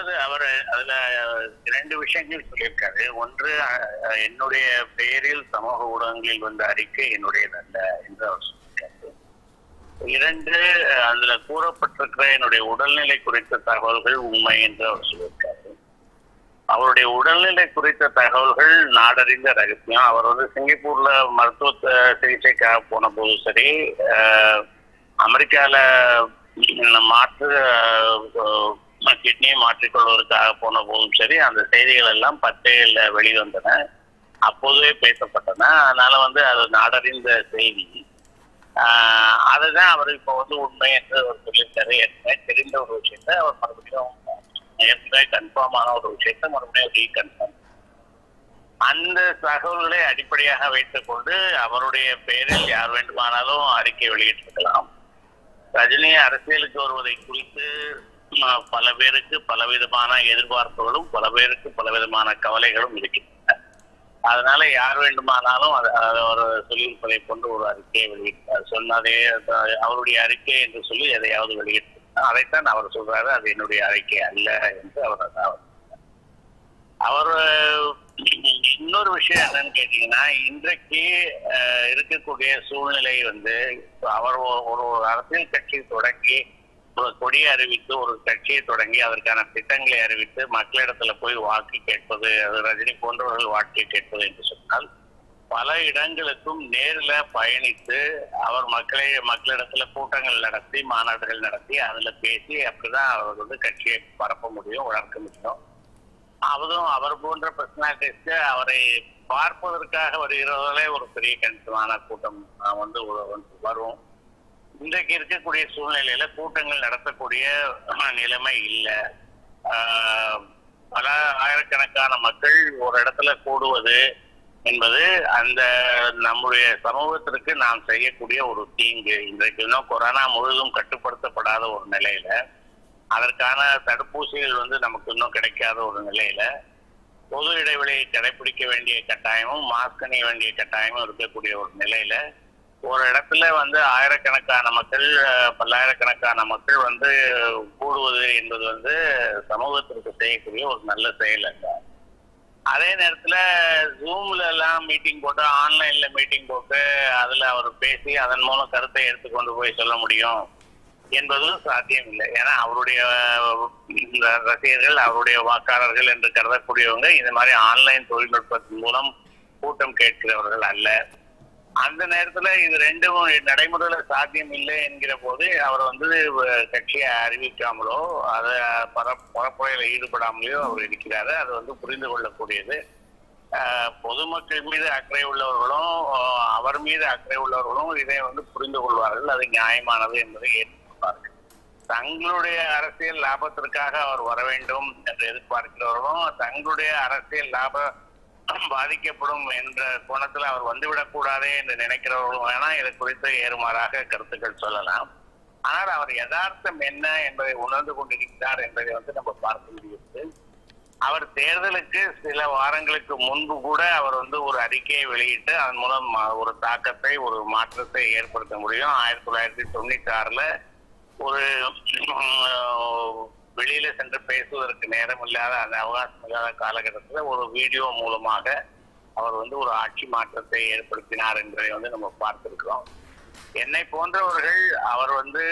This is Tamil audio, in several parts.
அதாவது அவர் அதுல இரண்டு விஷயங்கள் சொல்லியிருக்காரு. ஒன்று என்னுடைய பெயரில் சமூக ஊடகங்களில் வந்த அறிக்கை என்னுடையதல்ல என்று அவர் சொல்லியிருக்காரு. இரண்டு அதுல கூறப்பட்டிருக்கிற என்னுடைய உடல்நிலை குறித்த தகவல்கள் உண்மை என்று அவர் சொல்லியிருக்காரு. அவருடைய உடல்நிலை குறித்த தகவல்கள் நாடறிந்த ரகசியம். அவர் வந்து சிங்கப்பூர்ல மருத்துவ சிகிச்சைக்காக போன போது சரி அமெரிக்கால மாற்று கிட்னியை மாற்றிக்கொள்வதற்காக போன போதும் சரி அந்த செய்திகள் எல்லாம் பத்திரிகைகள்ல வெளிவந்தன. அப்போதே பேசப்பட்டன. அதனால வந்து அது நாடறிந்த செய்தி. அதுதான் அவர் இப்போ வந்து உண்மை என்று அவர் சொல்லியிருக்காரு. ஏற்கனவே தெரிந்த ஒரு விஷயத்த அவர் மறுபடியும் ஏற்கனவே கன்ஃபார்ம் ஆன ஒரு விஷயத்த மறுபடியும் ரீகன்ஃபார்ம் அந்த தகவல்களை அடிப்படையாக வைத்துக் கொண்டு அவருடைய பெயரில் யார் வேண்டுமானாலும் அறிக்கை வெளியிட்டிருக்கலாம். ரஜினி அரசியலுக்கு வருவதை குறித்து பல பேருக்கு பலவிதமான எதிர்பார்ப்புகளும் பல பேருக்கு பலவிதமான கவலைகளும் இருக்கின்றன. அதனால யார் வேண்டுமானாலும் அது- ஒரு அவர் கொண்டு ஒரு அறிக்கையை வெளியிட்டார். சொன்னதே அவருடைய அறிக்கை என்று சொல்லி எதையாவது வெளியிட்டு அதைத்தான் அவர் சொல்றாரு. அது என்னுடைய அறிக்கை அல்ல என்று அவர் அவர் இன்னொரு விஷயம் என்னன்னு கேட்டீங்கன்னா இன்றைக்கு இருக்கக்கூடிய சூழ்நிலை வந்து அவர் ஒரு- ஒரு ஒரு அரசியல் கட்சி தொடங்கி ஒரு கொடியை அறிவித்து ஒரு கட்சியை தொடங்கி அதற்கான திட்டங்களை அறிவித்து மக்களிடத்துல போய் வாக்கு கேட்பது அது ரஜினி போன்றவர்கள் வாக்கு கேட்பது என்று சொன்னால் பல இடங்களுக்கும் நேரில் பயணித்து அவர் மக்களை மக்களிடத்துல கூட்டங்கள் நடத்தி மாநாடுகள் நடத்தி அதுல பேசி அப்படிதான் அவர் வந்து கட்சியை பரப்ப முடியும் வளர்க்க முடியும். அவரும் அவர் போன்ற பர்சனாலிட்டிஸ்க்கு அவரை பார்ப்பதற்காக வருகிறவர்களே ஒரு பெரிய கணிசமான கூட்டம் வந்து வரும். இன்றைக்கு இருக்கக்கூடிய சூழ்நிலையில கூட்டங்கள் நடத்தக்கூடிய நிலைமை இல்லை. பல ஆயிரக்கணக்கான மக்கள் ஒரு இடத்துல கூடுவது என்பது அந்த நம்முடைய சமூகத்திற்கு நாம் செய்யக்கூடிய ஒரு தீங்கு. இன்றைக்கு இன்னும் கொரோனா முழுதும் கட்டுப்படுத்தப்படாத ஒரு நிலையில அதற்கான தடுப்பூசிகள் வந்து நமக்கு இன்னும் கிடைக்காத ஒரு நிலையில பொது இடைவெளியை கடைபிடிக்க வேண்டிய கட்டாயமும் மாஸ்க் அணிய வேண்டிய கட்டாயமும் இருக்கக்கூடிய ஒரு நிலையில ஒரு இடத்துல வந்து ஆயிரக்கணக்கான மக்கள் பல்லாயிரக்கணக்கான மக்கள் வந்து கூடுவது என்பது வந்து சமூகத்திற்கு செய்யக்கூடிய ஒரு நல்ல செயல் அல்ல. அதே நேரத்துல ஜூம்ல எல்லாம் மீட்டிங் போட்டு ஆன்லைன்ல மீட்டிங் போட்டு அதுல அவர் பேசி அதன் மூலம் கருத்தை எடுத்துக்கொண்டு போய் சொல்ல முடியும் என்பதும் சாத்தியம் இல்லை ஏன்னா அவருடைய இந்த ரசிகர்கள் அவருடைய வாக்காளர்கள் என்று கருதக்கூடியவங்க இந்த மாதிரி ஆன்லைன் தொழில்நுட்பத்தின் மூலம் கூட்டம் கேட்கிறவர்கள் அல்ல. அந்த நேரத்துல இது ரெண்டும் நடைமுறையில சாத்தியம் இல்லை என்கிற போது அவர் வந்து கட்சியை அறிவிக்காமலோ அதை பர பரப்புரையில ஈடுபடாமலையோ அவர் இருக்கிறாரு. அது வந்து புரிந்து கொள்ளக்கூடியது. பொதுமக்கள் மீது அக்கறை உள்ளவர்களும் அவர் மீது அக்கறை உள்ளவர்களும் இதை வந்து புரிந்து கொள்வார்கள். அது நியாயமானது என்பதை ஏற்றுக்கொள்வார்கள். தங்களுடைய அரசியல் லாபத்திற்காக அவர் வர வேண்டும் என்று எதிர்பார்க்கிறவர்களும் தங்களுடைய அரசியல் லாப பாதிக்கப்படும் என்ற கோணத்தில் அவர் வந்துவிடக் கூடாதே என்று நினைக்கிறவர்களும் வேணா இது குறித்து ஏறுமாறாக கருத்துக்கள் சொல்லலாம். ஆனால் அவர் யதார்த்தம் என்ன என்பதை உணர்ந்து கொண்டிருக்கிறார் என்பதை வந்து நம்ம பார்க்க முடியுது அவர் தேர்தலுக்கு சில வாரங்களுக்கு முன்பு கூட அவர் வந்து ஒரு அறிக்கையை வெளியிட்டு அதன் மூலம் ஒரு தாக்கத்தை ஒரு மாற்றத்தை ஏற்படுத்த முடியும். ஆயிரத்தி தொள்ளாயிரத்தி தொண்ணூத்தி ஆறுல ஒரு வெளியில சென்று பேசுவதற்கு நேரம் இல்லாத அந்த அவகாசம் இல்லாத காலகட்டத்தில் ஒரு வீடியோ மூலமாக அவர் வந்து ஒரு ஆட்சி மாற்றத்தை ஏற்படுத்தினார் என்பதை வந்து நம்ம பார்த்திருக்கிறோம். என்னை போன்றவர்கள் அவர் வந்து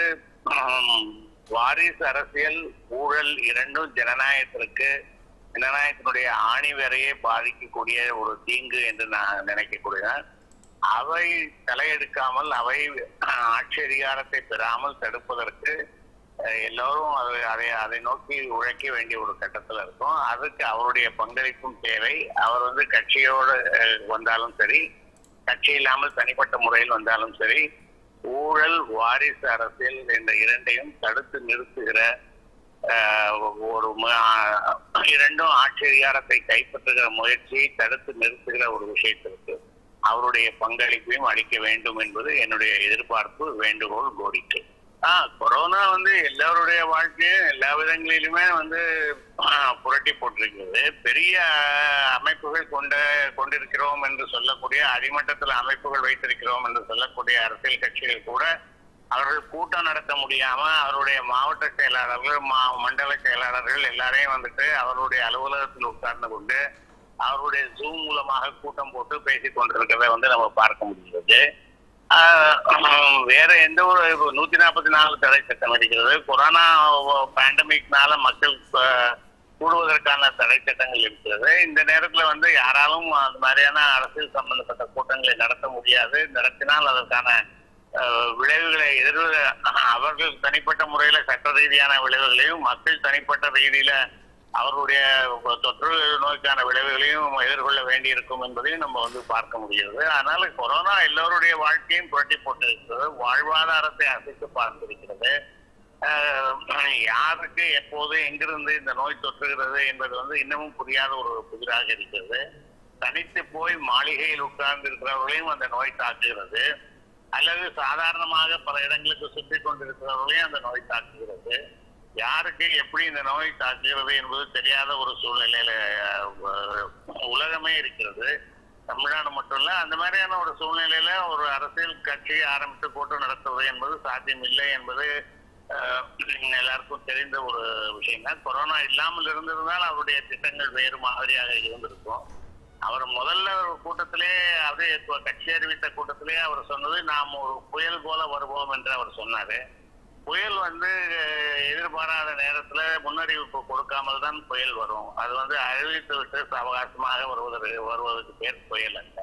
வாரிசு அரசியல் ஊழல் இரண்டும் ஜனநாயகத்திற்கு ஜனநாயகத்தினுடைய ஆணி ஆணிவரையே பாதிக்கக்கூடிய ஒரு தீங்கு என்று நான் நினைக்கக்கூடியதான் அவை தலையெடுக்காமல் அவை ஆட்சி அதிகாரத்தை பெறாமல் தடுப்பதற்கு எல்லோரும் அதை அதை அதை நோக்கி உழைக்க வேண்டிய ஒரு கட்டத்தில் இருக்கும். அதுக்கு அவருடைய பங்களிப்பும் தேவை. அவர் வந்து கட்சியோடு வந்தாலும் சரி கட்சி இல்லாமல் தனிப்பட்ட முறையில் வந்தாலும் சரி ஊழல் வாரிசு அரசியல் என்ற இரண்டையும் தடுத்து நிறுத்துகிற ஒரு இரண்டும் ஆட்சி அதிகாரத்தை கைப்பற்றுகிற முயற்சியை தடுத்து நிறுத்துகிற ஒரு விஷயத்திற்கு அவருடைய பங்களிப்பையும் அளிக்க வேண்டும் என்பது என்னுடைய எதிர்பார்ப்பு வேண்டுகோள் கோரிக்கை. ஆஹ் கொரோனா வந்து எல்லாருடைய வாழ்க்கையும் எல்லா விதங்களிலுமே வந்து புரட்டி போட்டிருக்கிறது. பெரிய அமைப்புகள் கொண்ட கொண்டிருக்கிறோம் என்று சொல்லக்கூடிய அடிமட்டத்தில் அமைப்புகள் வைத்திருக்கிறோம் என்று சொல்லக்கூடிய அரசியல் கட்சிகள் கூட அவர்கள் கூட்டம் நடத்த முடியாம அவருடைய மாவட்ட செயலாளர்கள் மா மண்டல செயலாளர்கள் எல்லாரையும் வந்துட்டு அவருடைய அலுவலகத்தில் உட்கார்ந்து கொண்டு அவருடைய ஜூம் மூலமாக கூட்டம் போட்டு பேசிக் கொண்டிருக்கிறத வந்து நம்ம பார்க்க முடிகிறது. வேற எந்த ஒரு நூத்தி நாற்பத்தி நாலு தடை சட்டம் இருக்கிறது கொரோனா பேண்டமிக்னால மக்கள் கூடுவதற்கான தடை சட்டங்கள் இருக்கிறது. இந்த நேரத்துல வந்து யாராலும் அந்த மாதிரியான அரசியல் சம்பந்தப்பட்ட கூட்டங்களை நடத்த முடியாது. நடத்தினால் அதற்கான விளைவுகளை எதிர் அவர்கள் தனிப்பட்ட முறையில சட்ட ரீதியான விளைவுகளையும் மக்கள் தனிப்பட்ட ரீதியில அவருடைய தொற்று நோய்க்கான விளைவுகளையும் எதிர்கொள்ள வேண்டியிருக்கும் என்பதையும் நம்ம வந்து பார்க்க முடிகிறது. அதனால கொரோனா எல்லோருடைய வாழ்க்கையும் புரட்டி போட்டிருக்கிறது. வாழ்வாதாரத்தை அசைத்து பார்த்திருக்கிறது. யாருக்கு எப்போது எங்கிருந்து இந்த நோய் தொற்றுகிறது என்பது வந்து இன்னமும் புரியாத ஒரு புதிராக இருக்கிறது. தனித்து போய் மாளிகையில் உட்கார்ந்து இருக்கிறவர்களையும் அந்த நோய் தாக்குகிறது. அல்லது சாதாரணமாக பல இடங்களுக்கு சுற்றி கொண்டிருக்கிறவர்களையும் அந்த நோய் தாக்குகிறது. யாருக்கு எப்படி இந்த நோய் தாக்குகிறது என்பது தெரியாத ஒரு சூழ்நிலையில உலகமே இருக்கிறது. தமிழ்நாடு மட்டும் இல்ல அந்த மாதிரியான ஒரு சூழ்நிலையில ஒரு அரசியல் கட்சியை ஆரம்பித்து கூட்டம் நடத்துவது என்பது சாத்தியம் இல்லை என்பது எல்லாருக்கும் தெரிந்த ஒரு விஷயம் தான். கொரோனா இல்லாமல் இருந்திருந்தால் அவருடைய திட்டங்கள் வேறு மாதிரியாக இருந்திருக்கும். அவர் முதல்ல ஒரு கூட்டத்திலே அவரே கட்சி அறிவித்த கூட்டத்திலே அவர் சொன்னது நாம் ஒரு புயல் போல வருவோம் என்று அவர் சொன்னாரு. புயல் வந்து எதிர்பாராத நேரத்துல முன்னறிவிப்பு கொடுக்காமல் தான் புயல் வரும். அது வந்து அறிவித்து விட்டு அவகாசமாக வருவதற்கு வருவதற்கு பேர் புயல் அல்ல.